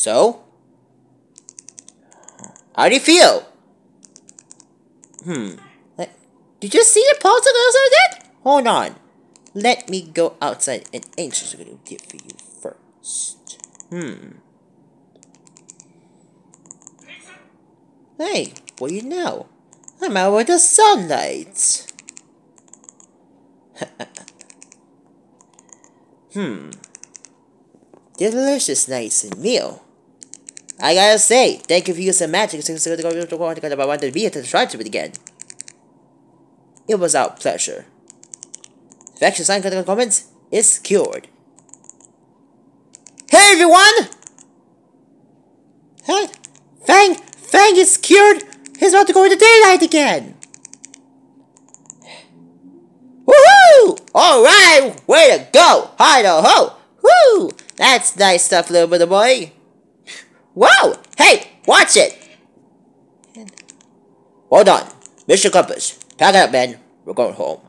So? How do you feel? Hmm. Let- Did you see the puzzle outside that? Hold on. Let me go outside and going to get for you first. Hmm. Hey, what do you know? I'm out with the sunlight. hmm. Delicious nice and meal. I gotta say, thank you for using magic I wanted here to try to it again. It was our pleasure. Infection sign comments is cured. Hey everyone! Hey, Fang, Fang is cured. He's about to go into daylight again. Woohoo! All right, way to go! Hi ho! Woo! That's nice stuff, little bit boy. Whoa! Hey, watch it! Hold on. Mr. Komos. Pack it up, man. We're going home.